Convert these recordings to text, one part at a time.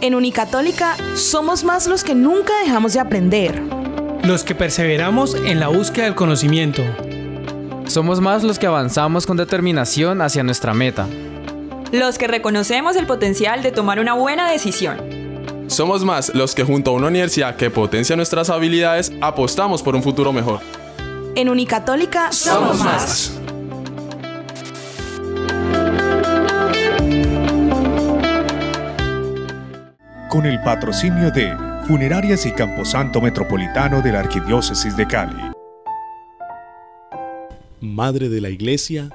En Unicatólica somos más los que nunca dejamos de aprender. Los que perseveramos en la búsqueda del conocimiento. Somos más los que avanzamos con determinación hacia nuestra meta. Los que reconocemos el potencial de tomar una buena decisión. Somos más los que junto a una universidad que potencia nuestras habilidades apostamos por un futuro mejor. En Unicatólica somos, más. Con el patrocinio de Funerarias y Camposanto Metropolitano de la Arquidiócesis de Cali. Madre de la Iglesia,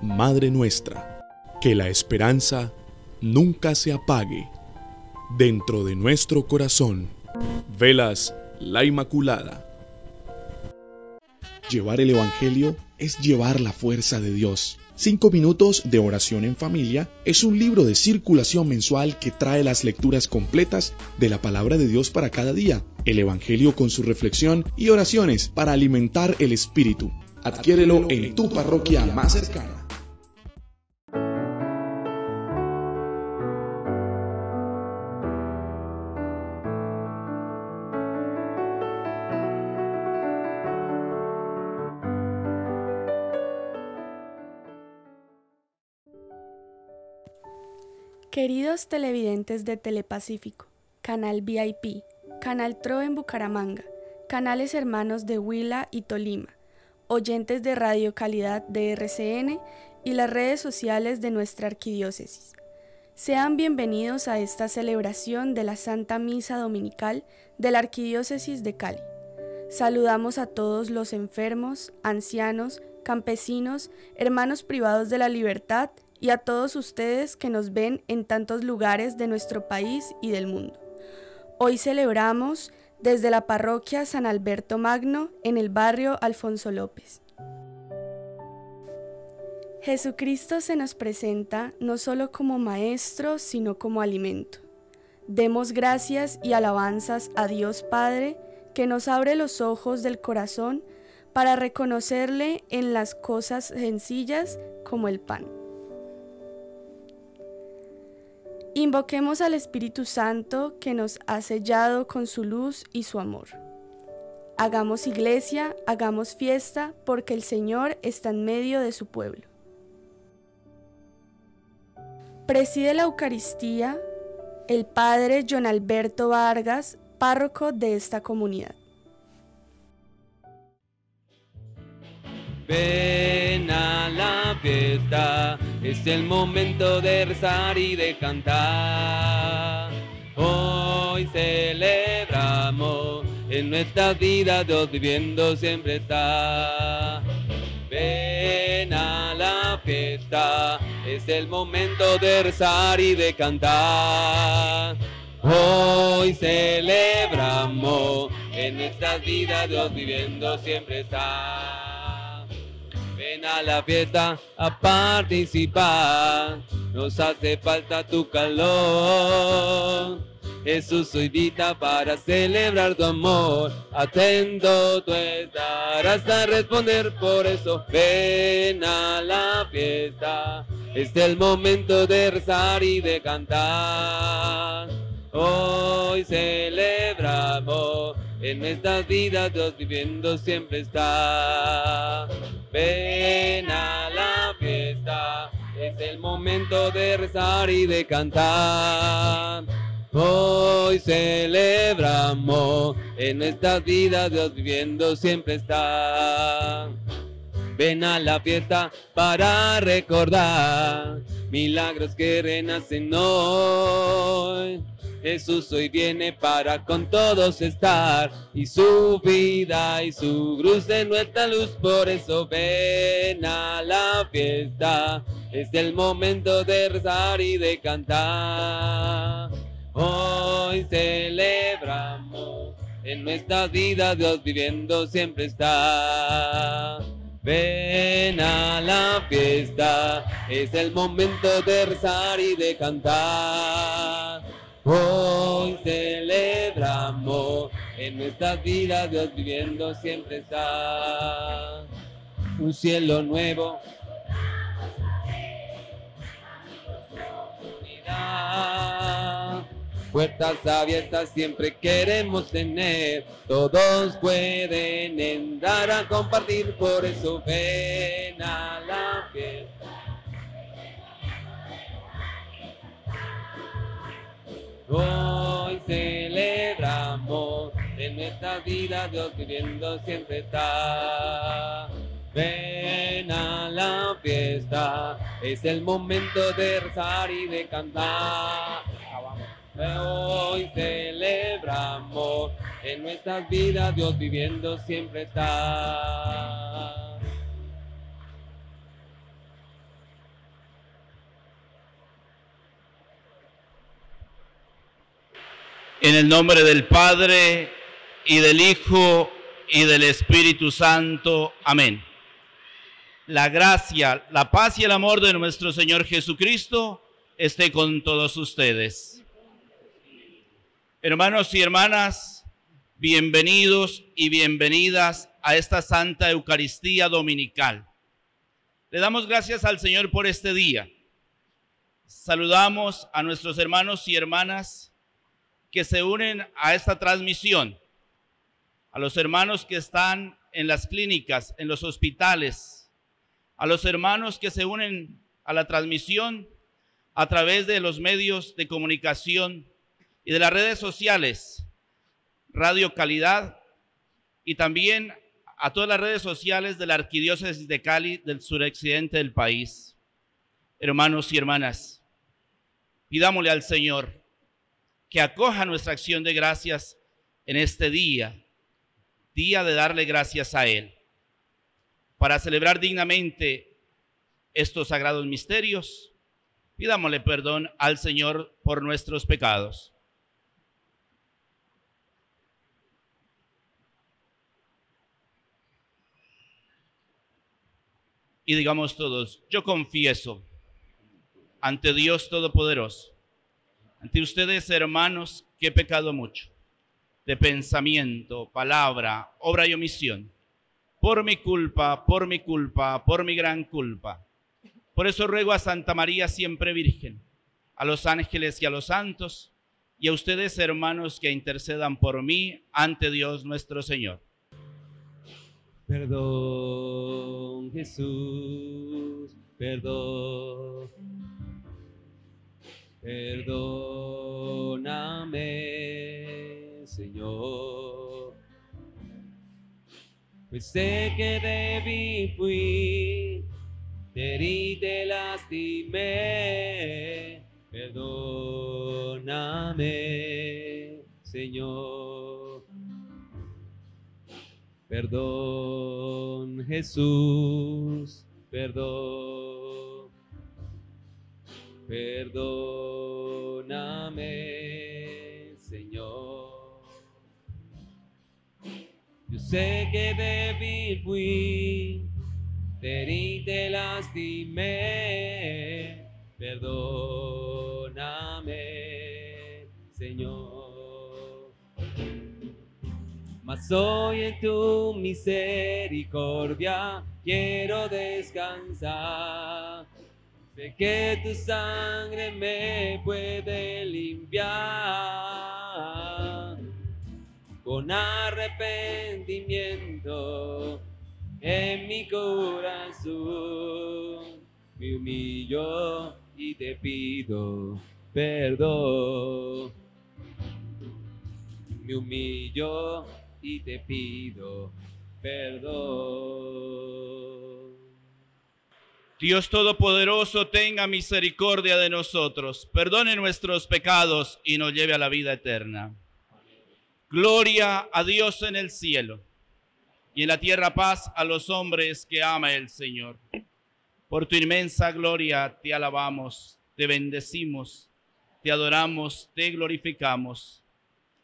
Madre nuestra, que la esperanza nunca se apague. Dentro de nuestro corazón, velas la Inmaculada. Llevar el Evangelio es llevar la fuerza de Dios. Cinco minutos de oración en familia es un libro de circulación mensual que trae las lecturas completas de la palabra de Dios para cada día, el Evangelio con su reflexión y oraciones para alimentar el espíritu. Adquiérelo en tu parroquia más cercana. Queridos televidentes de Telepacífico, Canal VIP, Canal TRO en Bucaramanga, canales hermanos de Huila y Tolima, oyentes de Radio Calidad de RCN y las redes sociales de nuestra arquidiócesis. Sean bienvenidos a esta celebración de la Santa Misa Dominical de la Arquidiócesis de Cali. Saludamos a todos los enfermos, ancianos, campesinos, hermanos privados de la libertad y a todos ustedes que nos ven en tantos lugares de nuestro país y del mundo. Hoy celebramos desde la parroquia San Alberto Magno en el barrio Alfonso López. Jesucristo se nos presenta no solo como maestro, sino como alimento. Demos gracias y alabanzas a Dios Padre, que nos abre los ojos del corazón para reconocerle en las cosas sencillas como el pan. Invoquemos al Espíritu Santo que nos ha sellado con su luz y su amor. Hagamos iglesia, hagamos fiesta, porque el Señor está en medio de su pueblo. Preside la Eucaristía el Padre John Alberto Vargas, párroco de esta comunidad. Ven a la fiesta, es el momento de rezar y de cantar. Hoy celebramos en nuestra vida Dios viviendo siempre está. Ven a la fiesta, es el momento de rezar y de cantar. Hoy celebramos en nuestra vida Dios viviendo siempre está. Ven a la fiesta a participar, nos hace falta tu calor. Jesús hoy invita para celebrar tu amor, atento tú estarás a responder, por eso ven a la fiesta, es el momento de rezar y de cantar. Hoy celebramos en nuestras vidas Dios viviendo siempre está. Ven a la fiesta, es el momento de rezar y de cantar. Hoy celebramos en nuestras vidas Dios viviendo siempre está. Ven a la fiesta para recordar milagros que renacen hoy Jesús hoy viene para con todos estar y su vida y su cruz de nuestra luz. Por eso ven a la fiesta. Es el momento de rezar y de cantar. Hoy celebramos en nuestra vida Dios viviendo siempre está. Ven a la fiesta, es el momento de rezar y de cantar. Hoy celebramos en nuestras vidas Dios viviendo siempre está. Un cielo nuevo. Puertas abiertas siempre queremos tener. Todos pueden entrar a compartir, por eso ven a la fiesta. Hoy celebramos en nuestra vida Dios viviendo siempre está. Ven a la fiesta, es el momento de rezar y de cantar. Hoy celebramos en nuestras vidas Dios viviendo siempre está. En el nombre del Padre y del Hijo y del Espíritu Santo. Amén. La gracia, la paz y el amor de nuestro Señor Jesucristo esté con todos ustedes. Hermanos y hermanas, bienvenidos y bienvenidas a esta Santa Eucaristía Dominical. Le damos gracias al Señor por este día. Saludamos a nuestros hermanos y hermanas que se unen a esta transmisión, a los hermanos que están en las clínicas, en los hospitales, a los hermanos que se unen a la transmisión a través de los medios de comunicación y de las redes sociales, Radio Calidad y también a todas las redes sociales de la Arquidiócesis de Cali del suroccidente del país. Hermanos y hermanas, pidámosle al Señor que acoja nuestra acción de gracias en este día, día de darle gracias a Él, para celebrar dignamente estos sagrados misterios. Pidámosle perdón al Señor por nuestros pecados. Y digamos todos, yo confieso ante Dios Todopoderoso ante ustedes, hermanos, que he pecado mucho, de pensamiento, palabra, obra y omisión, por mi culpa, por mi culpa, por mi gran culpa. Por eso ruego a Santa María siempre Virgen, a los ángeles y a los santos, y a ustedes, hermanos, que intercedan por mí ante Dios nuestro Señor. Perdón, Jesús, perdón. Perdóname, Señor. Pues sé que debí fui, te herí, te lastimé. Perdóname, Señor. Perdón, Jesús, perdón. Perdóname, Señor. Yo sé que débil fui, te herí, te lastimé. Perdóname, Señor. Mas hoy en tu misericordia quiero descansar. Sé que tu sangre me puede limpiar con arrepentimiento en mi corazón. Me humillo y te pido perdón. Me humillo y te pido perdón. Dios Todopoderoso tenga misericordia de nosotros, perdone nuestros pecados y nos lleve a la vida eterna. Gloria a Dios en el cielo y en la tierra paz a los hombres que ama el Señor. Por tu inmensa gloria te alabamos, te bendecimos, te adoramos, te glorificamos.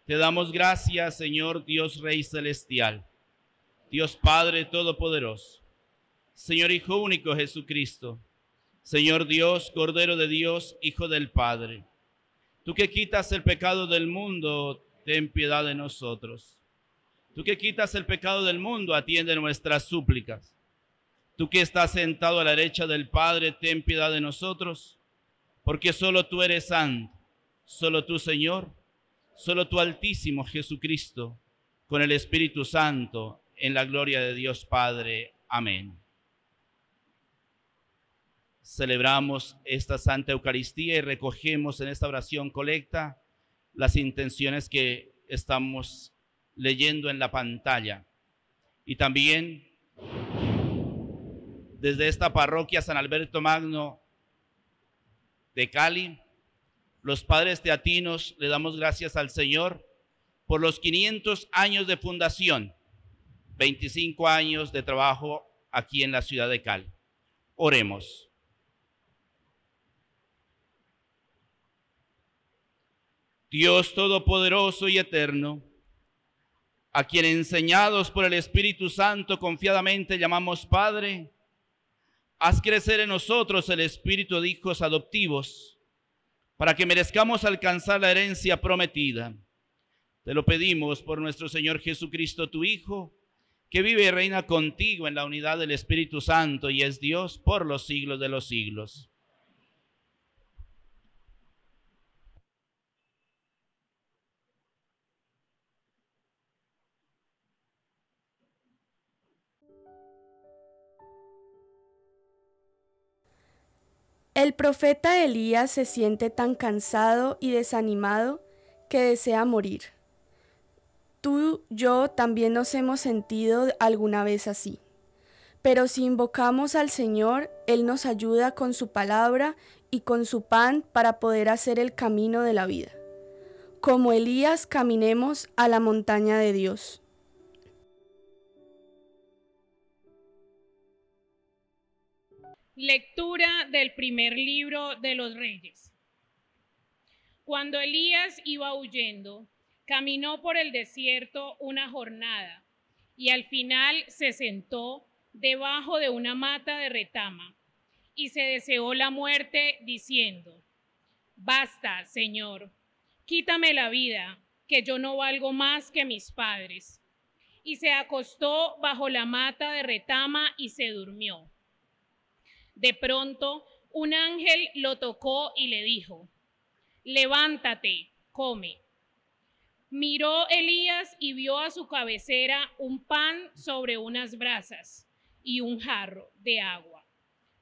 Te damos gracias, Señor Dios Rey Celestial, Dios Padre Todopoderoso Señor Hijo único Jesucristo, Señor Dios, Cordero de Dios, Hijo del Padre. Tú que quitas el pecado del mundo, ten piedad de nosotros. Tú que quitas el pecado del mundo, atiende nuestras súplicas. Tú que estás sentado a la derecha del Padre, ten piedad de nosotros, porque solo tú eres santo, solo tú, Señor, solo tu altísimo Jesucristo, con el Espíritu Santo, en la gloria de Dios Padre. Amén. Celebramos esta Santa Eucaristía y recogemos en esta oración colecta las intenciones que estamos leyendo en la pantalla. Y también desde esta parroquia San Alberto Magno de Cali, los padres teatinos le damos gracias al Señor por los 500 años de fundación, 25 años de trabajo aquí en la ciudad de Cali. Oremos. Dios Todopoderoso y Eterno, a quien enseñados por el Espíritu Santo confiadamente llamamos Padre, haz crecer en nosotros el espíritu de hijos adoptivos, para que merezcamos alcanzar la herencia prometida. Te lo pedimos por nuestro Señor Jesucristo, tu Hijo, que vive y reina contigo en la unidad del Espíritu Santo y es Dios por los siglos de los siglos. El profeta Elías se siente tan cansado y desanimado que desea morir. Tú, yo también nos hemos sentido alguna vez así. Pero si invocamos al Señor, Él nos ayuda con su palabra y con su pan para poder hacer el camino de la vida. Como Elías, caminemos a la montaña de Dios. Lectura del primer libro de los reyes. Cuando Elías iba huyendo, caminó por el desierto una jornada y al final se sentó debajo de una mata de retama y se deseó la muerte diciendo, Basta, Señor, quítame la vida, que yo no valgo más que mis padres. Y se acostó bajo la mata de retama y se durmió. De pronto, un ángel lo tocó y le dijo, levántate, come. Miró Elías y vio a su cabecera un pan sobre unas brasas y un jarro de agua.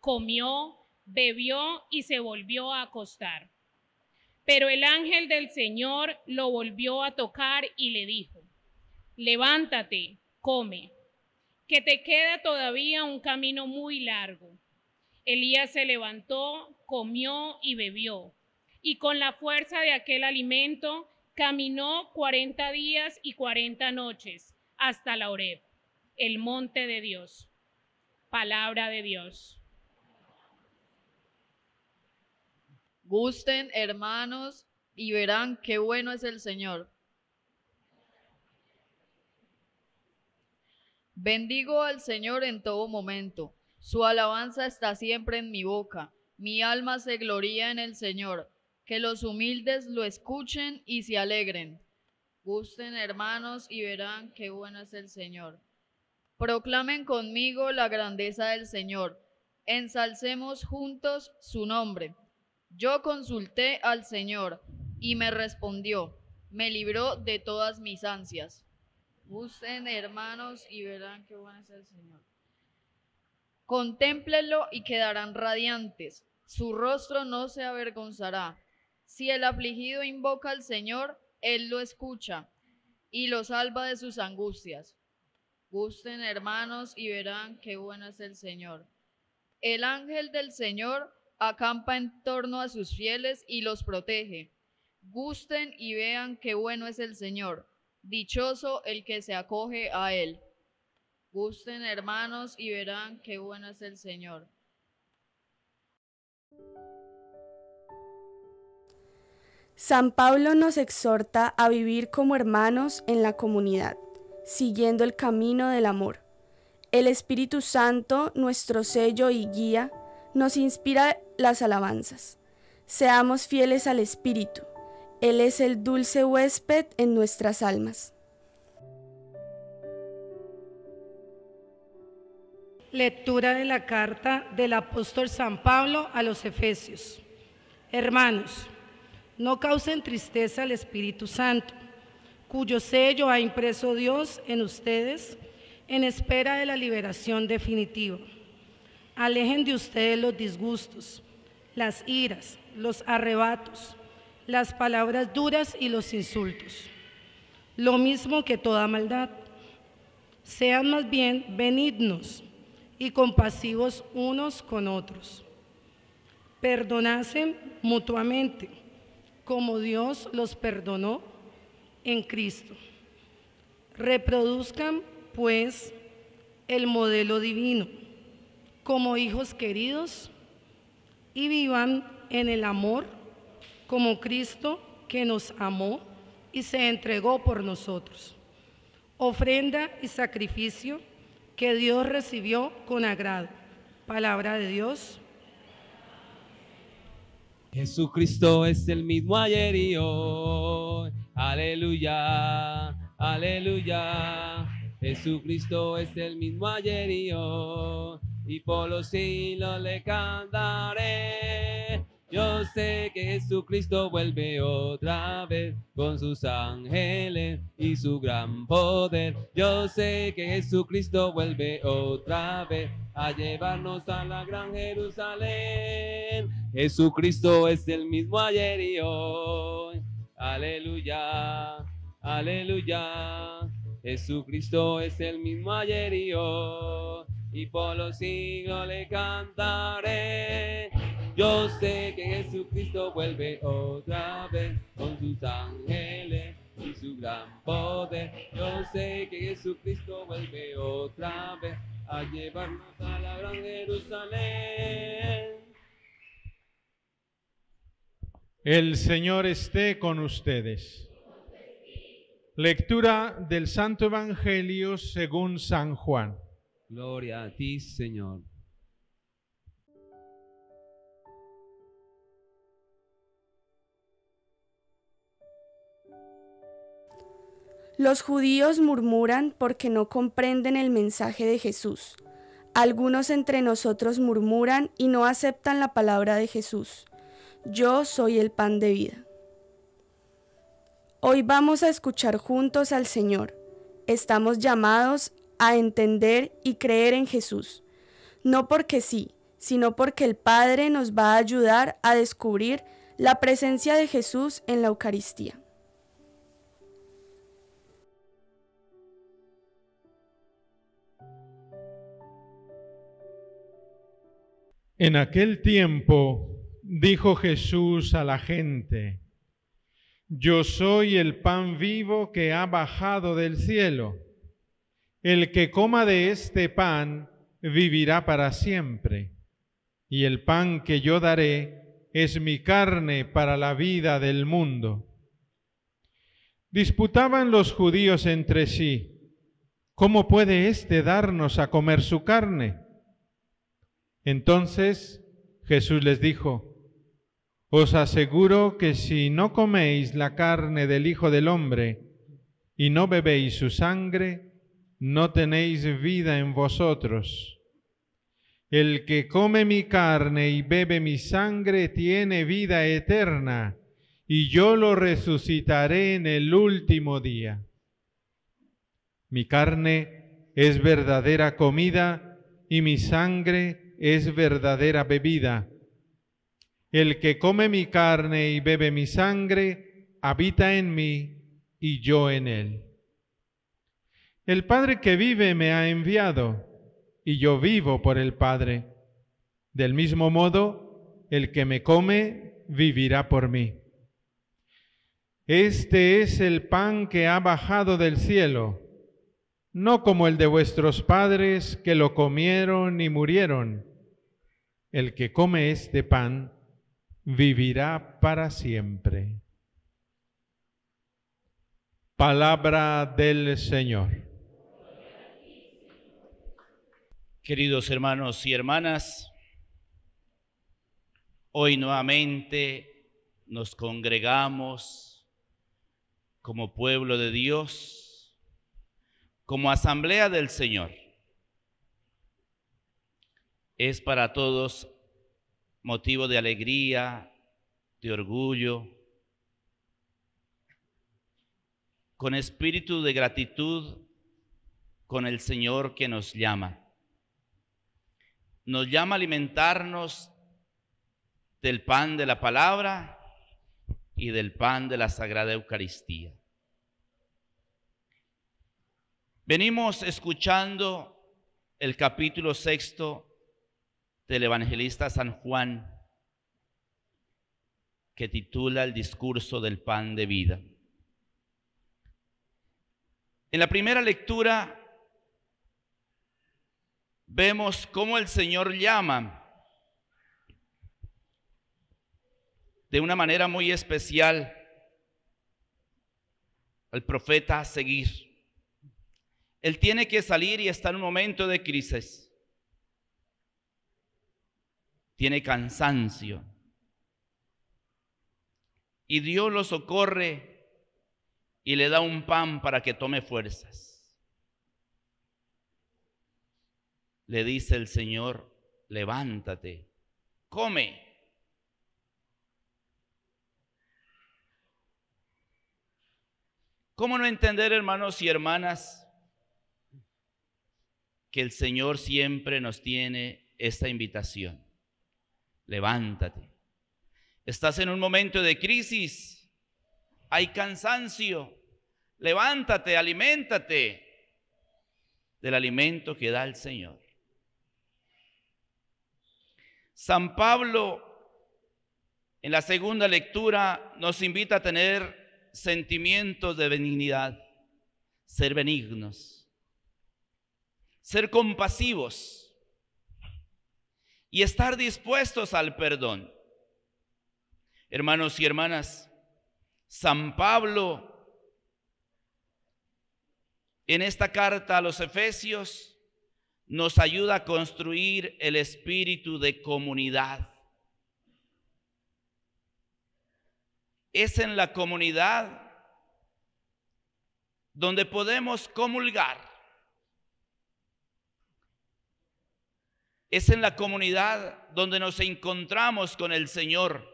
Comió, bebió y se volvió a acostar. Pero el ángel del Señor lo volvió a tocar y le dijo, levántate, come, que te queda todavía un camino muy largo Elías se levantó, comió y bebió, y con la fuerza de aquel alimento caminó cuarenta días y cuarenta noches hasta la Oreb, el monte de Dios. Palabra de Dios. Gusten, hermanos, y verán qué bueno es el Señor. Bendigo al Señor en todo momento su alabanza está siempre en mi boca. Mi alma se gloría en el Señor. Que los humildes lo escuchen y se alegren. Gusten, hermanos, y verán qué bueno es el Señor. Proclamen conmigo la grandeza del Señor. Ensalcemos juntos su nombre. Yo consulté al Señor y me respondió. Me libró de todas mis ansias. Gusten, hermanos, y verán qué bueno es el Señor. Contémplenlo y quedarán radiantes. Su rostro no se avergonzará. Si el afligido invoca al Señor, Él lo escucha y lo salva de sus angustias. Gusten, hermanos, y verán qué bueno es el Señor. El ángel del Señor acampa en torno a sus fieles y los protege. Gusten y vean qué bueno es el Señor. Dichoso el que se acoge a Él. Gusten hermanos y verán qué bueno es el Señor. San Pablo nos exhorta a vivir como hermanos en la comunidad, siguiendo el camino del amor. El Espíritu Santo, nuestro sello y guía, nos inspira las alabanzas. Seamos fieles al Espíritu. Él es el dulce huésped en nuestras almas. Lectura de la carta del apóstol San Pablo a los Efesios. Hermanos, No causen tristeza al Espíritu Santo, cuyo sello ha impreso Dios en ustedes en espera de la liberación definitiva. Alejen de ustedes los disgustos, las iras, los arrebatos, las palabras duras y los insultos, lo mismo que toda maldad. Sean más bien benignos y compasivos unos con otros. Perdonasen mutuamente, como Dios los perdonó en Cristo. Reproduzcan, pues, el modelo divino como hijos queridos y vivan en el amor como Cristo que nos amó y se entregó por nosotros. Ofrenda y sacrificio que Dios recibió con agrado. Palabra de Dios. Jesucristo es el mismo ayer y hoy. Aleluya, aleluya. Jesucristo es el mismo ayer y hoy. Y por los siglos le cantaré. Yo sé que Jesucristo vuelve otra vez con sus ángeles y su gran poder. Yo sé que Jesucristo vuelve otra vez a llevarnos a la gran Jerusalén. Jesucristo es el mismo ayer y hoy. Aleluya, aleluya. Jesucristo es el mismo ayer y hoy. Y por los siglos le cantaré. Yo sé que Jesucristo vuelve otra vez con sus ángeles y su gran poder. Yo sé que Jesucristo vuelve otra vez a llevarnos a la gran Jerusalén. El Señor esté con ustedes. Lectura del Santo Evangelio según San Juan. Gloria a ti, Señor. Los judíos murmuran porque no comprenden el mensaje de Jesús. Algunos entre nosotros murmuran y no aceptan la palabra de Jesús. Yo soy el pan de vida. Hoy vamos a escuchar juntos al Señor. Estamos llamados a entender y creer en Jesús, no porque sí, sino porque el Padre nos va a ayudar a descubrir la presencia de Jesús en la Eucaristía. En aquel tiempo dijo Jesús a la gente, Yo soy el pan vivo que ha bajado del cielo. El que coma de este pan vivirá para siempre. Y el pan que yo daré es mi carne para la vida del mundo. Disputaban los judíos entre sí, ¿cómo puede éste darnos a comer su carne? Entonces Jesús les dijo, Os aseguro que si no coméis la carne del Hijo del Hombre y no bebéis su sangre, no tenéis vida en vosotros. El que come mi carne y bebe mi sangre tiene vida eterna, y yo lo resucitaré en el último día. Mi carne es verdadera comida y mi sangre es verdadera bebida. El que come mi carne y bebe mi sangre, habita en mí y yo en él. El Padre que vive me ha enviado, y yo vivo por el Padre. Del mismo modo, el que me come vivirá por mí. Este es el pan que ha bajado del cielo, no como el de vuestros padres que lo comieron y murieron. El que come este pan vivirá para siempre. Palabra del Señor. Queridos hermanos y hermanas, hoy nuevamente nos congregamos como pueblo de Dios, como asamblea del Señor, es para todos motivo de alegría, de orgullo, con espíritu de gratitud con el Señor que nos llama. Nos llama a alimentarnos del pan de la palabra y del pan de la Sagrada Eucaristía. Venimos escuchando el capítulo sexto del evangelista San Juan, que titula El discurso del pan de vida. En la primera lectura vemos cómo el Señor llama de una manera muy especial al profeta a seguir. Él tiene que salir y está en un momento de crisis. Tiene cansancio. Y Dios lo socorre y le da un pan para que tome fuerzas. le dice el Señor, levántate, come. ¿Cómo no entender, hermanos y hermanas, que el Señor siempre nos tiene esta invitación? Levántate. Estás en un momento de crisis, hay cansancio. Levántate, aliméntate del alimento que da el Señor. San Pablo en la segunda lectura nos invita a tener sentimientos de benignidad, ser benignos, ser compasivos y estar dispuestos al perdón. Hermanos y hermanas, San Pablo en esta carta a los Efesios nos ayuda a construir el espíritu de comunidad. Es en la comunidad donde podemos comulgar. Es en la comunidad donde nos encontramos con el Señor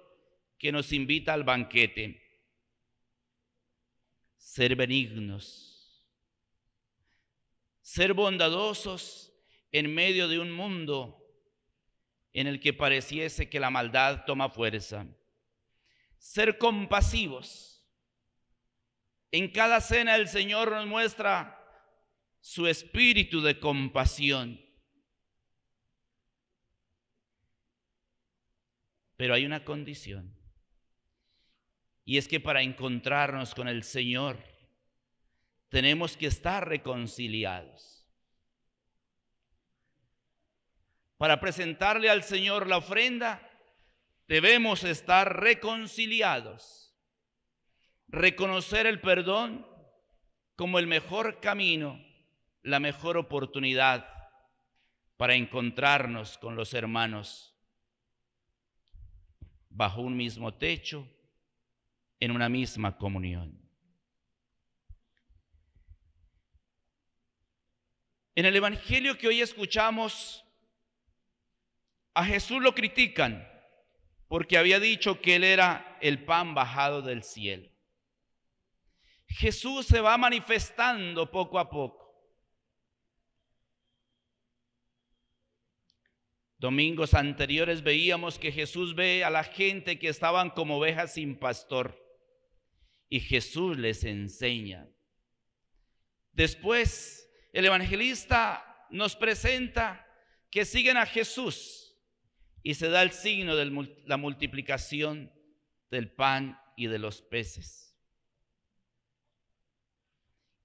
que nos invita al banquete. Ser benignos, ser bondadosos en medio de un mundo en el que pareciese que la maldad toma fuerza. Ser compasivos. En cada cena el Señor nos muestra su espíritu de compasión. Pero hay una condición. Y es que para encontrarnos con el Señor tenemos que estar reconciliados. para presentarle al Señor la ofrenda, debemos estar reconciliados, reconocer el perdón como el mejor camino, la mejor oportunidad para encontrarnos con los hermanos bajo un mismo techo, en una misma comunión. En el Evangelio que hoy escuchamos, a Jesús lo critican porque había dicho que Él era el pan bajado del cielo. Jesús se va manifestando poco a poco. Domingos anteriores veíamos que Jesús ve a la gente que estaban como ovejas sin pastor y Jesús les enseña. Después el evangelista nos presenta que siguen a Jesús y se da el signo de la multiplicación del pan y de los peces.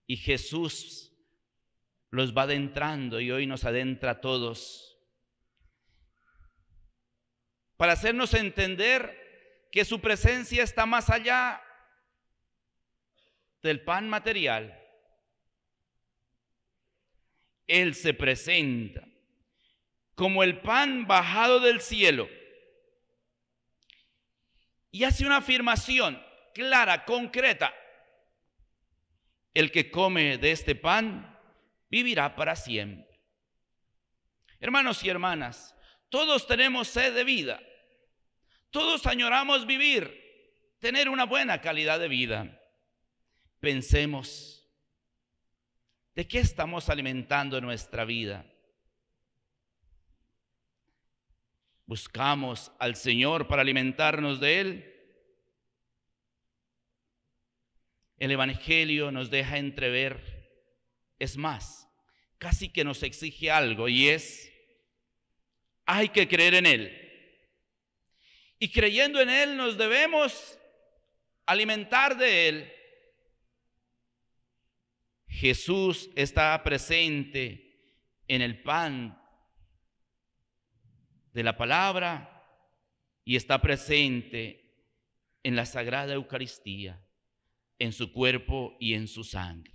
Y Jesús los va adentrando y hoy nos adentra a todos para hacernos entender que su presencia está más allá del pan material. Él se presenta como el pan bajado del cielo. Y hace una afirmación clara, concreta. El que come de este pan vivirá para siempre. Hermanos y hermanas, todos tenemos sed de vida. Todos añoramos vivir, tener una buena calidad de vida. pensemos, ¿de qué estamos alimentando nuestra vida? ¿Buscamos al Señor para alimentarnos de Él? El Evangelio nos deja entrever, es más, casi que nos exige algo y es, hay que creer en Él. Y creyendo en Él nos debemos alimentar de Él. Jesús está presente en el pan de la palabra y está presente en la Sagrada Eucaristía, en su cuerpo y en su sangre.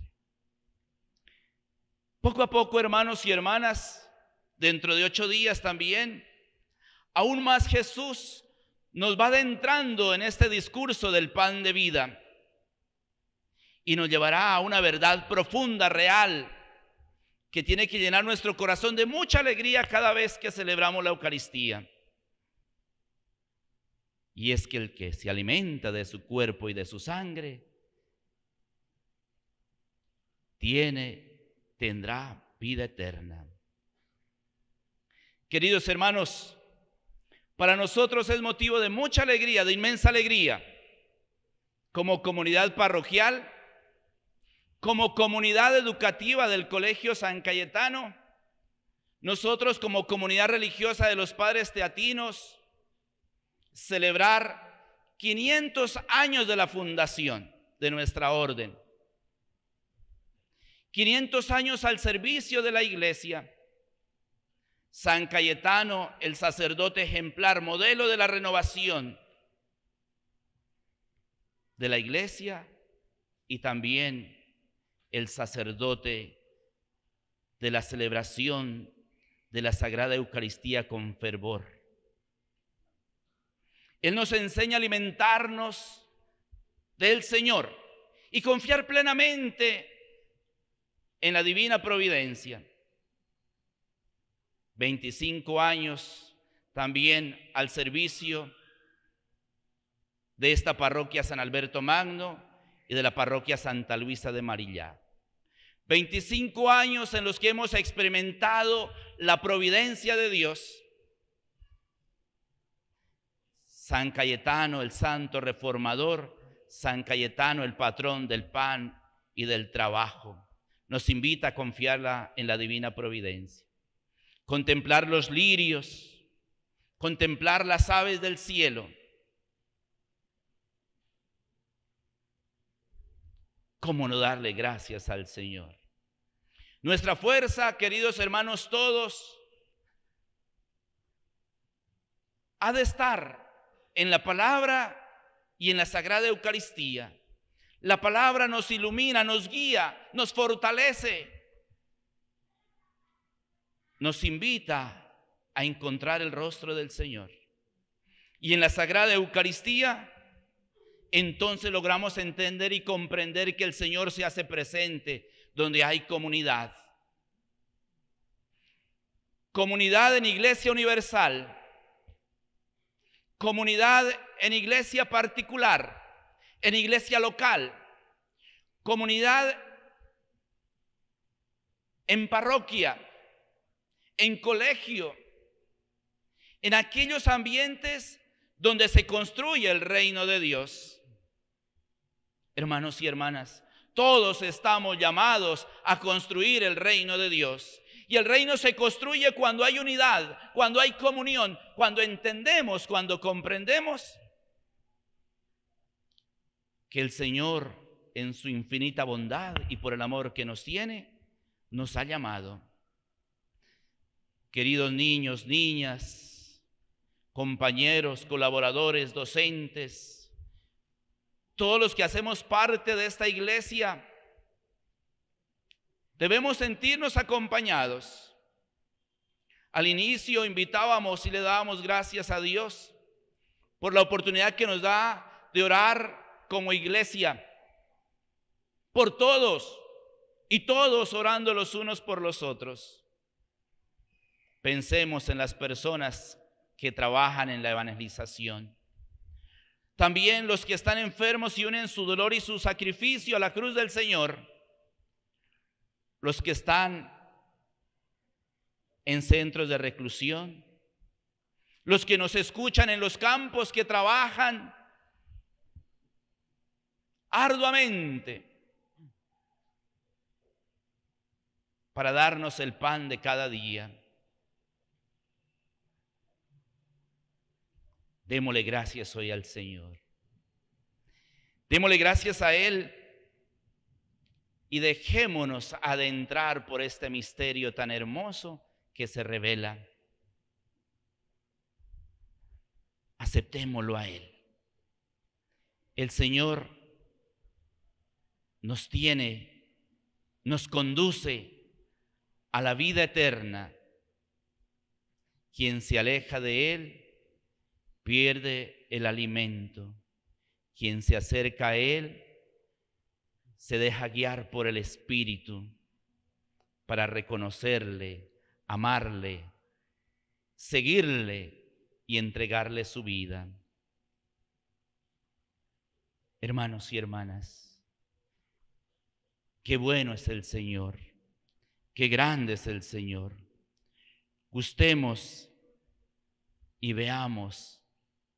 Poco a poco, hermanos y hermanas, dentro de ocho días también, aún más Jesús nos va adentrando en este discurso del pan de vida y nos llevará a una verdad profunda, real, que tiene que llenar nuestro corazón de mucha alegría cada vez que celebramos la Eucaristía. Y es que el que se alimenta de su cuerpo y de su sangre, tiene, tendrá vida eterna. Queridos hermanos, para nosotros es motivo de mucha alegría, de inmensa alegría, como comunidad parroquial, como comunidad educativa del Colegio San Cayetano, nosotros como comunidad religiosa de los padres teatinos, celebrar 500 años de la fundación de nuestra orden. 500 años al servicio de la iglesia San Cayetano, el sacerdote ejemplar, modelo de la renovación de la iglesia y también el sacerdote de la celebración de la Sagrada Eucaristía con fervor. Él nos enseña a alimentarnos del Señor y confiar plenamente en la divina providencia. 25 años también al servicio de esta parroquia San Alberto Magno y de la parroquia Santa Luisa de Marillá. 25 años en los que hemos experimentado la providencia de Dios. San Cayetano, el santo reformador, San Cayetano, el patrón del pan y del trabajo, nos invita a confiarla en la divina providencia contemplar los lirios, contemplar las aves del cielo. ¿Cómo no darle gracias al Señor? Nuestra fuerza, queridos hermanos todos, ha de estar en la palabra y en la Sagrada Eucaristía. La palabra nos ilumina, nos guía, nos fortalece, nos invita a encontrar el rostro del Señor. Y en la Sagrada Eucaristía, entonces logramos entender y comprender que el Señor se hace presente donde hay comunidad. Comunidad en iglesia universal, comunidad en iglesia particular, en iglesia local, comunidad en parroquia, en colegio, en aquellos ambientes donde se construye el reino de Dios. Hermanos y hermanas, todos estamos llamados a construir el reino de Dios. Y el reino se construye cuando hay unidad, cuando hay comunión, cuando entendemos, cuando comprendemos que el Señor en su infinita bondad y por el amor que nos tiene, nos ha llamado queridos niños, niñas, compañeros, colaboradores, docentes, todos los que hacemos parte de esta iglesia, debemos sentirnos acompañados. Al inicio invitábamos y le dábamos gracias a Dios por la oportunidad que nos da de orar como iglesia, por todos y todos orando los unos por los otros. Pensemos en las personas que trabajan en la evangelización. También los que están enfermos y unen su dolor y su sacrificio a la cruz del Señor. Los que están en centros de reclusión. Los que nos escuchan en los campos que trabajan arduamente para darnos el pan de cada día. Démosle gracias hoy al Señor. Démosle gracias a Él y dejémonos adentrar por este misterio tan hermoso que se revela. Aceptémoslo a Él. El Señor nos tiene, nos conduce a la vida eterna. Quien se aleja de Él pierde el alimento. Quien se acerca a Él se deja guiar por el Espíritu para reconocerle, amarle, seguirle y entregarle su vida. Hermanos y hermanas, qué bueno es el Señor, qué grande es el Señor. Gustemos y veamos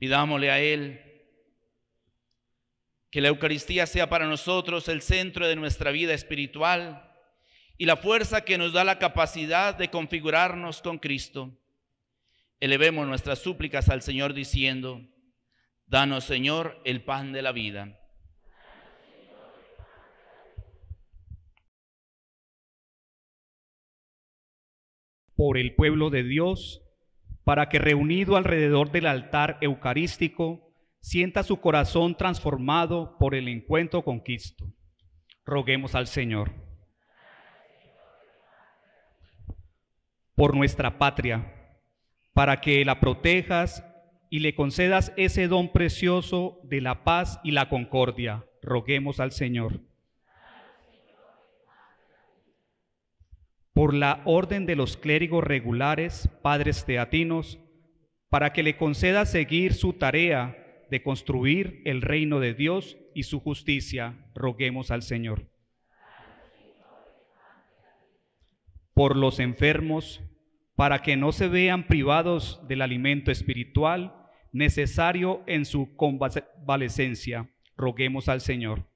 Pidámosle a Él que la Eucaristía sea para nosotros el centro de nuestra vida espiritual y la fuerza que nos da la capacidad de configurarnos con Cristo. Elevemos nuestras súplicas al Señor diciendo, Danos Señor el pan de la vida. Por el pueblo de Dios para que reunido alrededor del altar eucarístico, sienta su corazón transformado por el encuentro con Cristo. Roguemos al Señor. Por nuestra patria, para que la protejas y le concedas ese don precioso de la paz y la concordia. Roguemos al Señor. Por la orden de los clérigos regulares, padres teatinos, para que le conceda seguir su tarea de construir el reino de Dios y su justicia, roguemos al Señor. Por los enfermos, para que no se vean privados del alimento espiritual necesario en su convalecencia, roguemos al Señor.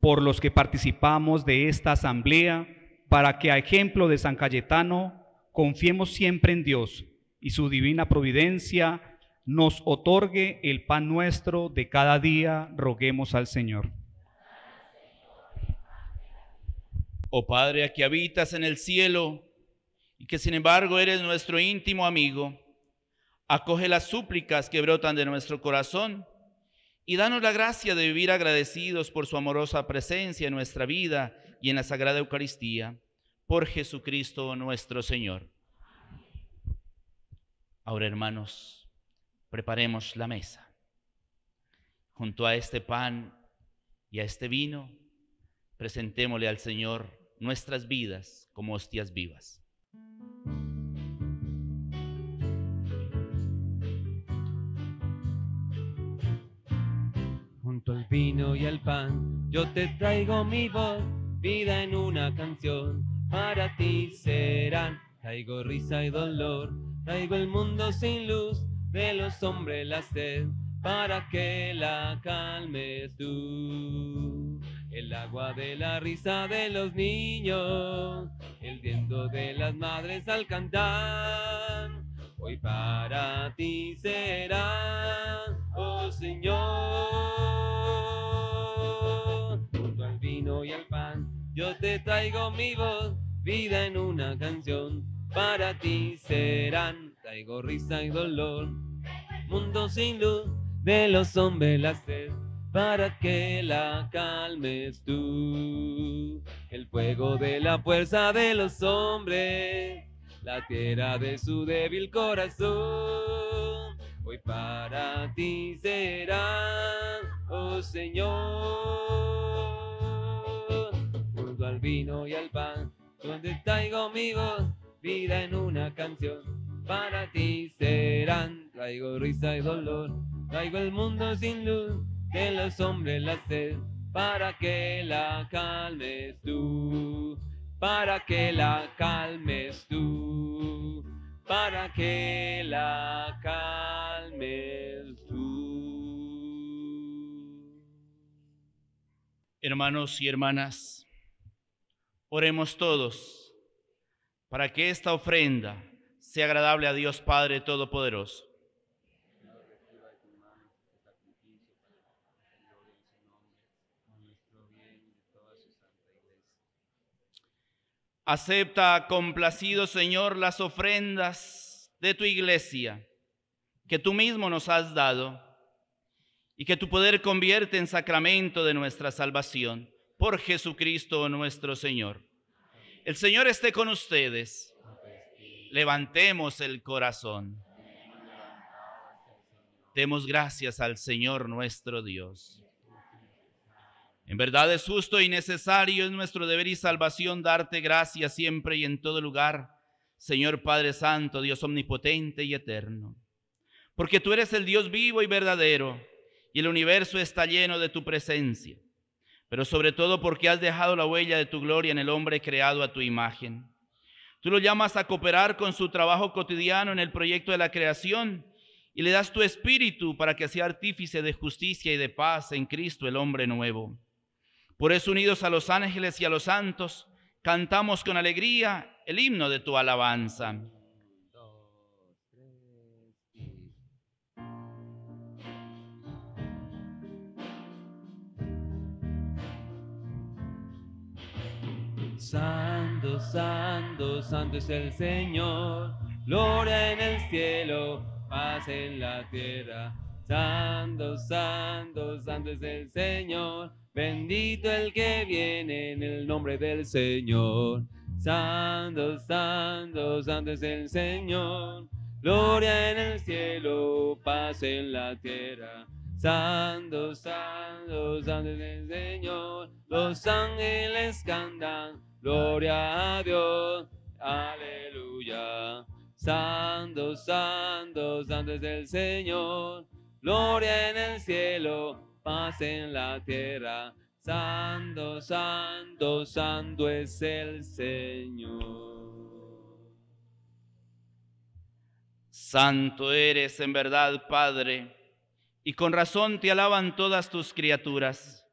Por los que participamos de esta asamblea, para que a ejemplo de San Cayetano confiemos siempre en Dios y su divina providencia nos otorgue el pan nuestro de cada día, roguemos al Señor. Oh Padre, que habitas en el cielo y que sin embargo eres nuestro íntimo amigo, acoge las súplicas que brotan de nuestro corazón y danos la gracia de vivir agradecidos por su amorosa presencia en nuestra vida y en la Sagrada Eucaristía, por Jesucristo nuestro Señor. Ahora, hermanos, preparemos la mesa. Junto a este pan y a este vino, presentémosle al Señor nuestras vidas como hostias vivas. Al vino y al pan, yo te traigo mi voz, vida en una canción, para ti serán Traigo risa y dolor, traigo el mundo sin luz, de los hombres la sed, para que la calmes tú. El agua de la risa de los niños, el viento de las madres al cantar, hoy para ti será, oh Señor. Junto al vino y al pan, yo te traigo mi voz, vida en una canción, para ti serán, traigo risa y dolor, mundo sin luz, de los hombres la sed para que la calmes tú. El fuego de la fuerza de los hombres, la tierra de su débil corazón, hoy para ti será, oh Señor. Junto al vino y al pan, donde traigo mi voz, vida en una canción, para ti serán, traigo risa y dolor, traigo el mundo sin luz de los hombres la sed, para que la calmes tú, para que la calmes tú, para que la calmes tú. Hermanos y hermanas, oremos todos para que esta ofrenda sea agradable a Dios Padre Todopoderoso. Acepta complacido, Señor, las ofrendas de tu iglesia que tú mismo nos has dado y que tu poder convierte en sacramento de nuestra salvación por Jesucristo nuestro Señor. El Señor esté con ustedes. Levantemos el corazón. Demos gracias al Señor nuestro Dios. En verdad es justo y necesario, es nuestro deber y salvación darte gracias siempre y en todo lugar, Señor Padre Santo, Dios omnipotente y eterno. Porque tú eres el Dios vivo y verdadero, y el universo está lleno de tu presencia, pero sobre todo porque has dejado la huella de tu gloria en el hombre creado a tu imagen. Tú lo llamas a cooperar con su trabajo cotidiano en el proyecto de la creación y le das tu espíritu para que sea artífice de justicia y de paz en Cristo el hombre nuevo. Por eso unidos a los ángeles y a los santos, cantamos con alegría el himno de tu alabanza. Santo, santo, santo es el Señor, gloria en el cielo, paz en la tierra. Santo, santo, santo es el Señor, bendito el que viene en el nombre del Señor. Santo, santo, santo es el Señor, gloria en el cielo, paz en la tierra. Santo, santo, santo es el Señor, los ángeles cantan, gloria a Dios, aleluya. Santo, santo, santo es el Señor, gloria en el cielo, paz en la tierra. Santo, santo, santo es el Señor. Santo eres en verdad, Padre, y con razón te alaban todas tus criaturas,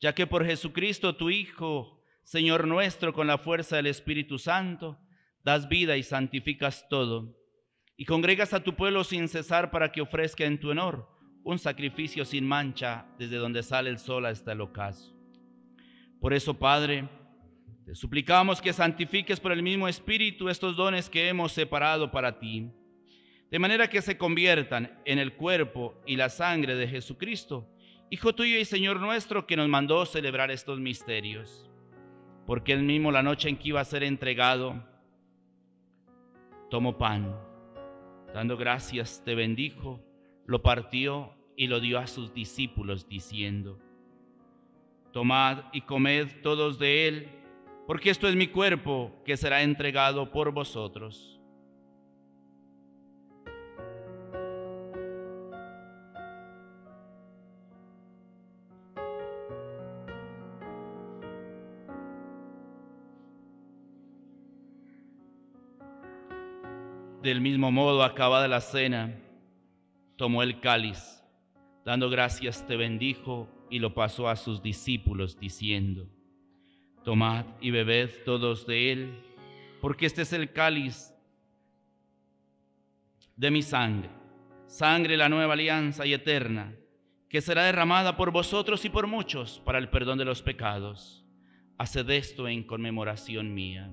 ya que por Jesucristo tu Hijo, Señor nuestro, con la fuerza del Espíritu Santo, das vida y santificas todo, y congregas a tu pueblo sin cesar para que ofrezca en tu honor un sacrificio sin mancha desde donde sale el sol hasta el ocaso. Por eso, Padre, te suplicamos que santifiques por el mismo Espíritu estos dones que hemos separado para ti, de manera que se conviertan en el cuerpo y la sangre de Jesucristo, Hijo tuyo y Señor nuestro, que nos mandó celebrar estos misterios. Porque él mismo la noche en que iba a ser entregado, tomó pan, dando gracias, te bendijo, lo partió y lo dio a sus discípulos, diciendo, Tomad y comed todos de él, porque esto es mi cuerpo que será entregado por vosotros. Del mismo modo, acabada la cena, tomó el cáliz, dando gracias te bendijo y lo pasó a sus discípulos diciendo, Tomad y bebed todos de él, porque este es el cáliz de mi sangre, sangre la nueva alianza y eterna, que será derramada por vosotros y por muchos para el perdón de los pecados. Haced esto en conmemoración mía.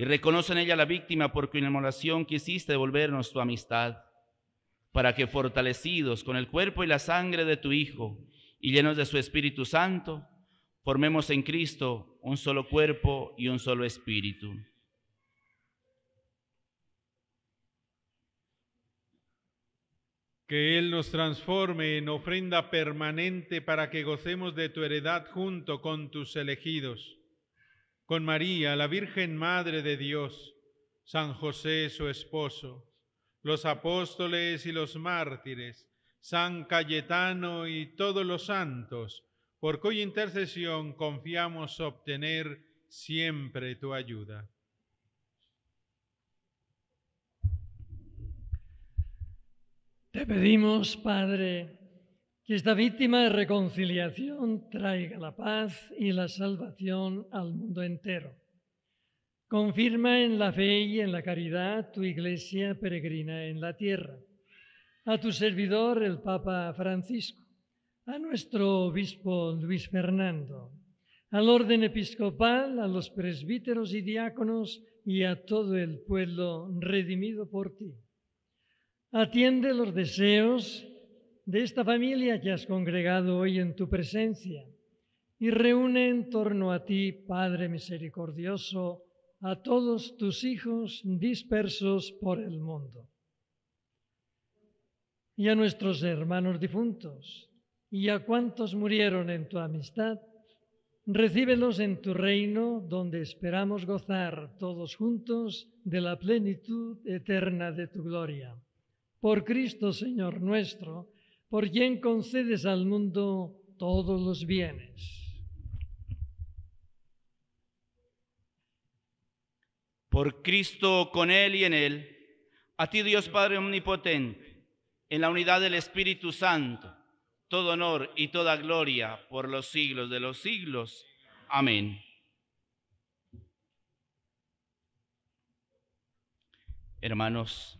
y reconoce en ella la víctima por cuya inmolación quisiste devolvernos tu amistad, para que fortalecidos con el cuerpo y la sangre de tu Hijo y llenos de su Espíritu Santo, formemos en Cristo un solo cuerpo y un solo espíritu. Que Él nos transforme en ofrenda permanente para que gocemos de tu heredad junto con tus elegidos. Con María, la Virgen Madre de Dios, San José su esposo, los apóstoles y los mártires, San Cayetano y todos los santos, por cuya intercesión confiamos obtener siempre tu ayuda. Te pedimos, Padre, que esta víctima de reconciliación traiga la paz y la salvación al mundo entero. Confirma en la fe y en la caridad tu iglesia peregrina en la tierra. A tu servidor, el Papa Francisco, a nuestro obispo Luis Fernando, al orden episcopal, a los presbíteros y diáconos y a todo el pueblo redimido por ti. Atiende los deseos de esta familia que has congregado hoy en tu presencia y reúne en torno a ti, Padre misericordioso, a todos tus hijos dispersos por el mundo. Y a nuestros hermanos difuntos, y a cuantos murieron en tu amistad, recíbelos en tu reino, donde esperamos gozar todos juntos de la plenitud eterna de tu gloria. Por Cristo, Señor nuestro, por quien concedes al mundo todos los bienes. Por Cristo, con Él y en Él, a ti Dios Padre Omnipotente, en la unidad del Espíritu Santo, todo honor y toda gloria por los siglos de los siglos. Amén. Hermanos,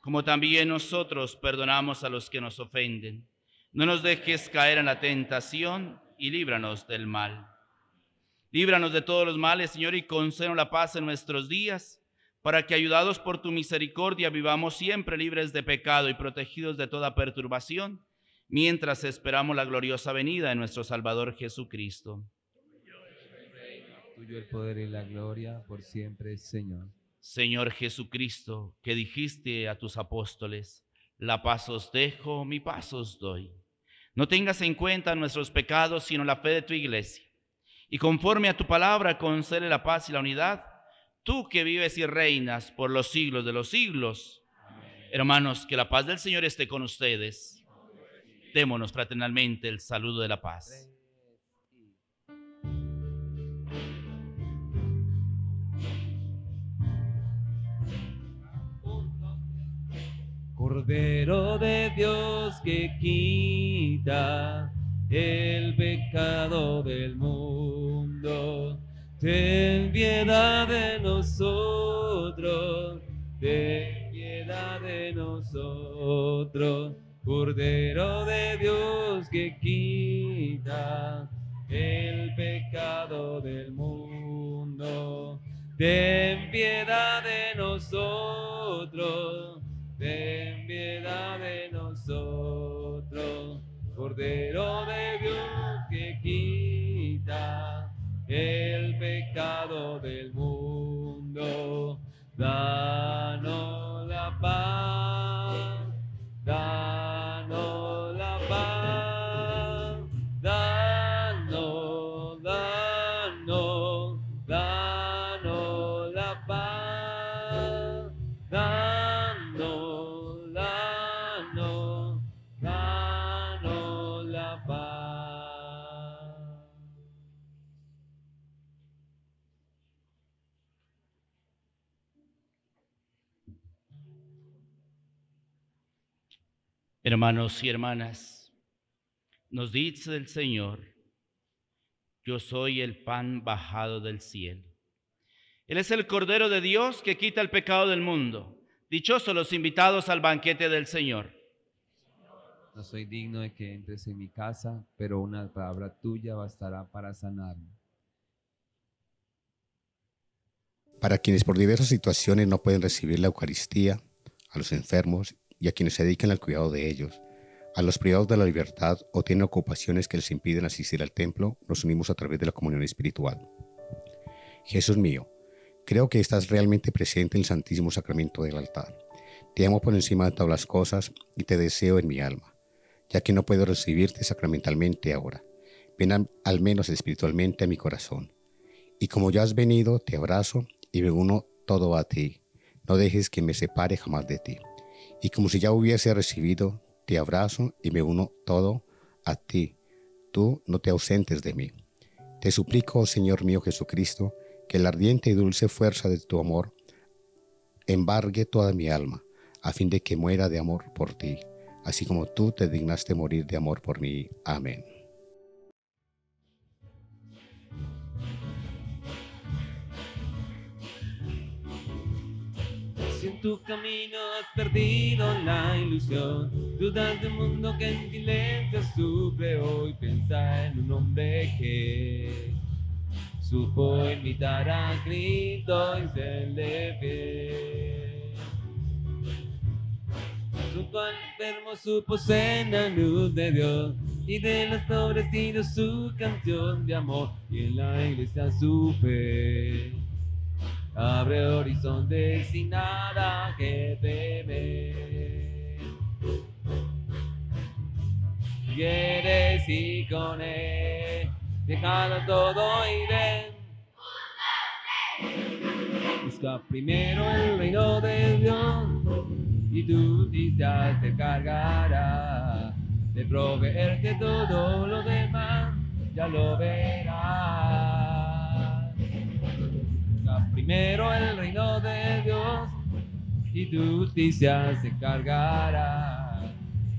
como también nosotros perdonamos a los que nos ofenden. No nos dejes caer en la tentación y líbranos del mal. Líbranos de todos los males, Señor, y concédenos la paz en nuestros días, para que, ayudados por tu misericordia, vivamos siempre libres de pecado y protegidos de toda perturbación, mientras esperamos la gloriosa venida de nuestro Salvador Jesucristo. Tuyo el poder y la gloria por siempre, Señor. Señor Jesucristo, que dijiste a tus apóstoles, la paz os dejo, mi paz os doy. No tengas en cuenta nuestros pecados, sino la fe de tu iglesia. Y conforme a tu palabra, concede la paz y la unidad, tú que vives y reinas por los siglos de los siglos. Hermanos, que la paz del Señor esté con ustedes. Démonos fraternalmente el saludo de la paz. Cordero de Dios que quita el pecado del mundo. Ten piedad de nosotros, ten piedad de nosotros. Cordero de Dios que quita el pecado del mundo. Ten piedad de nosotros, ten piedad de nosotros. Cordero de Dios que quita el pecado Hermanos y hermanas, nos dice el Señor, yo soy el pan bajado del cielo. Él es el Cordero de Dios que quita el pecado del mundo. Dichosos los invitados al banquete del Señor. No soy digno de que entres en mi casa, pero una palabra tuya bastará para sanarme. Para quienes por diversas situaciones no pueden recibir la Eucaristía, a los enfermos y a quienes se dedican al cuidado de ellos, a los privados de la libertad o tienen ocupaciones que les impiden asistir al templo, nos unimos a través de la comunión espiritual. Jesús mío, creo que estás realmente presente en el Santísimo Sacramento del altar. Te amo por encima de todas las cosas y te deseo en mi alma, ya que no puedo recibirte sacramentalmente ahora. Ven al, al menos espiritualmente a mi corazón. Y como ya has venido, te abrazo y me uno todo a ti. No dejes que me separe jamás de ti. Y como si ya hubiese recibido, te abrazo y me uno todo a ti. Tú no te ausentes de mí. Te suplico, Señor mío Jesucristo, que la ardiente y dulce fuerza de tu amor embargue toda mi alma, a fin de que muera de amor por ti, así como tú te dignaste morir de amor por mí. Amén. Tu camino has perdido la ilusión, dudas del mundo que en silencio sufre hoy, piensa en un hombre que supo invitar a Cristo y serle fiel. Junto al enfermo supo ser la luz de Dios y de los pobrecitos su canción de amor y en la iglesia su fe. Abre horizontes sin nada que temer. Quieres ir con él, déjalo todo y ven. Busca primero el reino de Dios y tu justicia te cargará de proveerte todo lo demás, ya lo verás. Primero el reino de Dios y tu justicia se cargará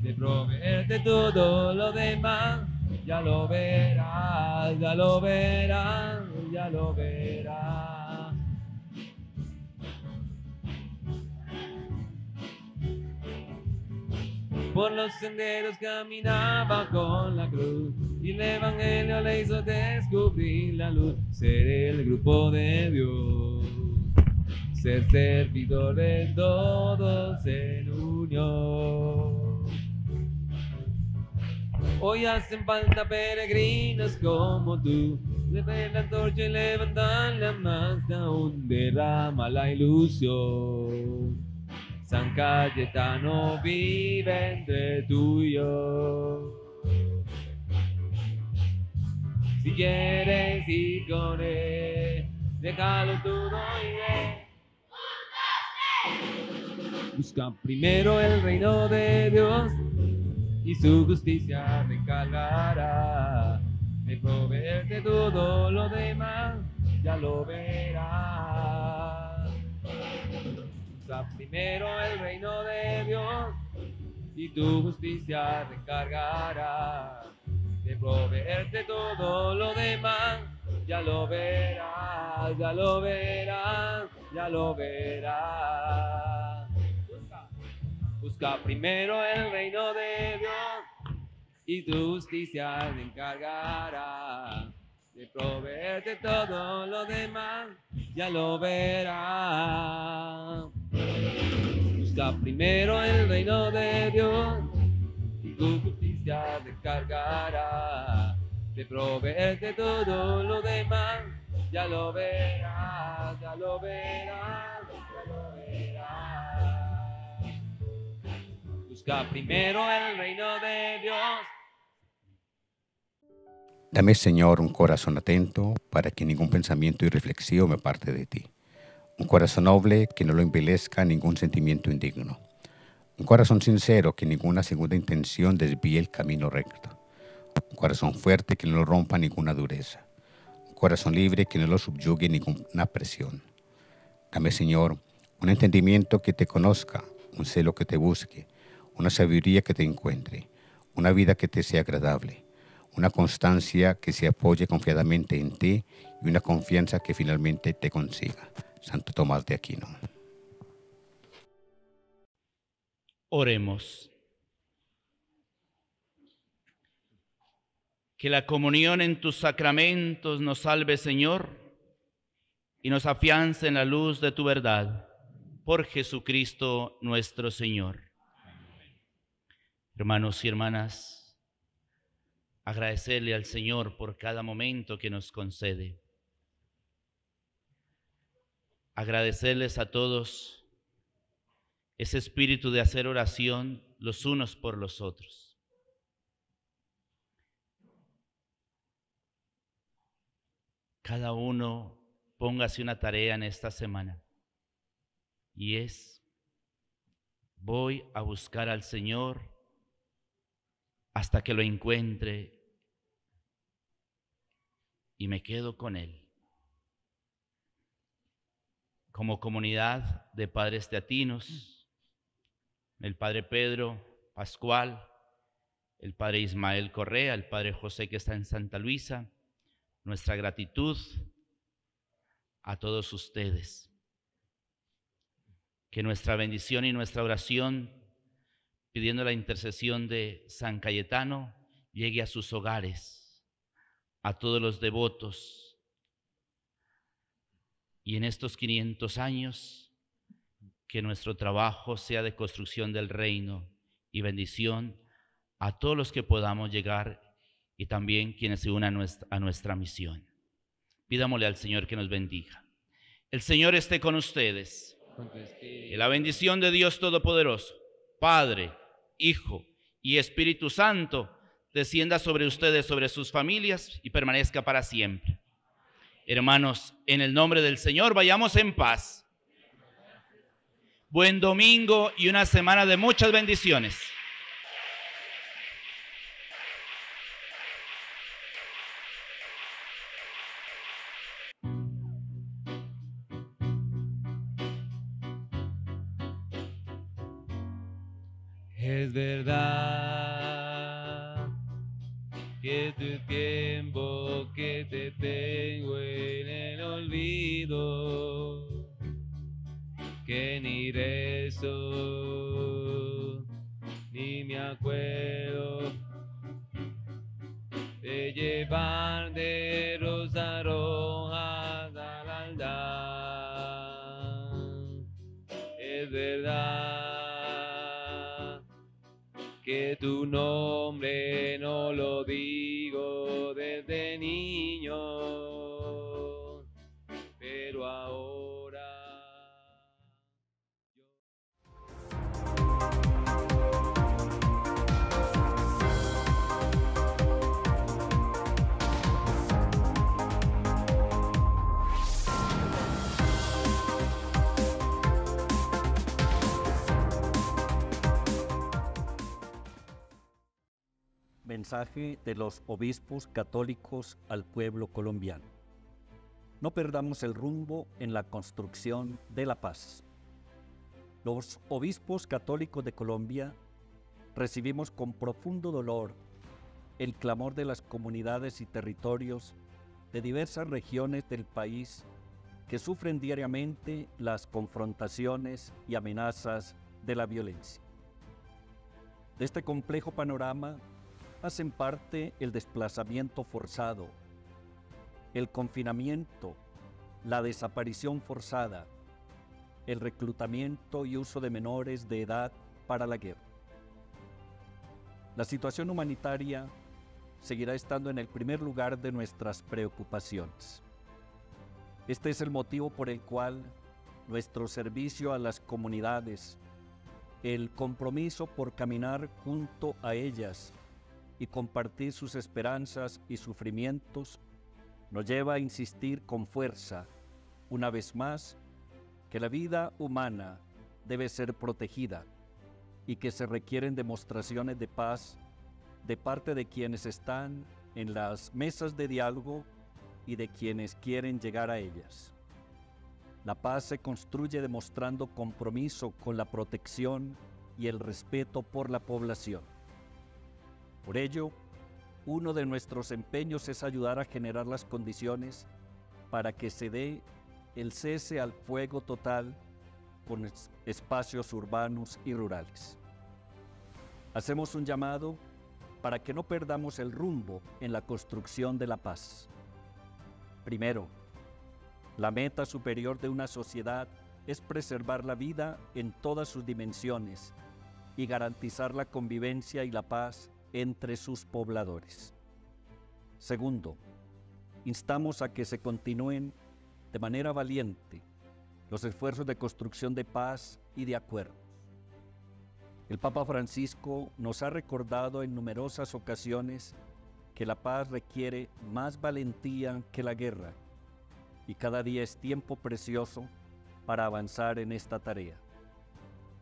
de proveerte todo lo demás, ya lo verás, ya lo verás, ya lo verás. Por los senderos caminaba con la cruz. Y el evangelio le hizo descubrir la luz, ser el grupo de Dios, ser servidor de todos en unión. Hoy hacen falta peregrinos como tú, levantan la antorcha y levantan la masa, aún derrama la ilusión. San Cayetano vive entre tú y. Si quieres ir con él, déjalo todo y ve. Busca primero el reino de Dios y su justicia te encargará de todo lo demás, ya lo verás. Busca primero el reino de Dios y tu justicia te encargará de proveerte todo lo demás. Ya lo verás, ya lo verás, ya lo verás. Busca primero el reino de Dios y tu justicia te encargará de proveerte todo lo demás, ya lo verás. Busca primero el reino de Dios y tu justicia te encargará de proveerte todo lo demás, ya lo verás, ya lo verás, ya lo verás. Busca primero el reino de Dios. Dame, Señor, un corazón atento para que ningún pensamiento irreflexivo me parte de ti. Un corazón noble que no lo envilezca ningún sentimiento indigno. Un corazón sincero que ninguna segunda intención desvíe el camino recto. Un corazón fuerte que no lo rompa ninguna dureza. Un corazón libre que no lo subyugue ninguna presión. Dame, Señor, un entendimiento que te conozca, un celo que te busque, una sabiduría que te encuentre, una vida que te sea agradable una constancia que se apoye confiadamente en ti y una confianza que finalmente te consiga. Santo Tomás de Aquino. Oremos. Que la comunión en tus sacramentos nos salve, Señor, y nos afiance en la luz de tu verdad. Por Jesucristo nuestro Señor. Hermanos y hermanas, agradecerle al Señor por cada momento que nos concede. Agradecerles a todos ese espíritu de hacer oración los unos por los otros. Cada uno póngase una tarea en esta semana y es, voy a buscar al Señor hasta que lo encuentre y me quedo con Él. Como comunidad de padres teatinos, el padre Pedro Pascual, el padre Ismael Correa, el padre José que está en Santa Luisa, nuestra gratitud a todos ustedes. Que nuestra bendición y nuestra oración, pidiendo la intercesión de San Cayetano, llegue a sus hogares a todos los devotos. Y en estos 500 años, que nuestro trabajo sea de construcción del reino y bendición a todos los que podamos llegar y también quienes se unan a nuestra, misión. Pidámosle al Señor que nos bendiga. El Señor esté con ustedes. Y la bendición de Dios Todopoderoso, Padre, Hijo y Espíritu Santo, descienda sobre ustedes, sobre sus familias y permanezca para siempre. Hermanos, en el nombre del Señor, vayamos en paz. Buen domingo y una semana de muchas bendiciones. Mensaje de los obispos católicos al pueblo colombiano. No perdamos el rumbo en la construcción de la paz. Los obispos católicos de Colombia recibimos con profundo dolor el clamor de las comunidades y territorios de diversas regiones del país que sufren diariamente las confrontaciones y amenazas de la violencia. De este complejo panorama hacen parte el desplazamiento forzado, el confinamiento, la desaparición forzada, el reclutamiento y uso de menores de edad para la guerra. La situación humanitaria seguirá estando en el primer lugar de nuestras preocupaciones. Este es el motivo por el cual nuestro servicio a las comunidades, el compromiso por caminar junto a ellas y compartir sus esperanzas y sufrimientos, nos lleva a insistir con fuerza, una vez más, que la vida humana debe ser protegida y que se requieren demostraciones de paz de parte de quienes están en las mesas de diálogo y de quienes quieren llegar a ellas. La paz se construye demostrando compromiso con la protección y el respeto por la población. Por ello, uno de nuestros empeños es ayudar a generar las condiciones para que se dé el cese al fuego total con espacios urbanos y rurales. Hacemos un llamado para que no perdamos el rumbo en la construcción de la paz. Primero, la meta superior de una sociedad es preservar la vida en todas sus dimensiones y garantizar la convivencia y la paz entre sus pobladores. Segundo, instamos a que se continúen de manera valiente los esfuerzos de construcción de paz y de acuerdo. El Papa Francisco nos ha recordado en numerosas ocasiones que la paz requiere más valentía que la guerra y cada día es tiempo precioso para avanzar en esta tarea.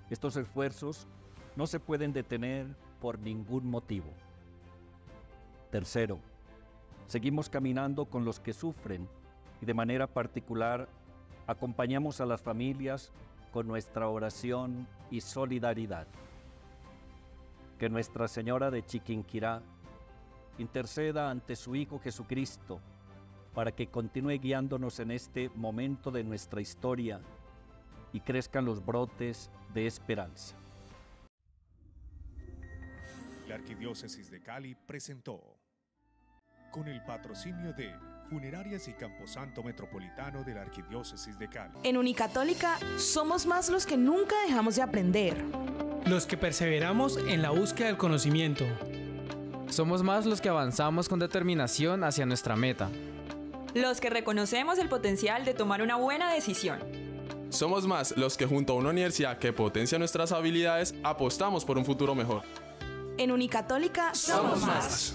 Estos esfuerzos no se pueden detener por ningún motivo. Tercero, seguimos caminando con los que sufren y de manera particular acompañamos a las familias con nuestra oración y solidaridad. Que Nuestra Señora de Chiquinquirá interceda ante su Hijo Jesucristo para que continúe guiándonos en este momento de nuestra historia y crezcan los brotes de esperanza. La Arquidiócesis de Cali presentó, con el patrocinio de Funerarias y Camposanto Metropolitano de la Arquidiócesis de Cali. En Unicatólica somos más los que nunca dejamos de aprender. Los que perseveramos en la búsqueda del conocimiento. Somos más los que avanzamos con determinación hacia nuestra meta. Los que reconocemos el potencial de tomar una buena decisión. Somos más los que junto a una universidad que potencia nuestras habilidades apostamos por un futuro mejor. En Unicatólica somos más.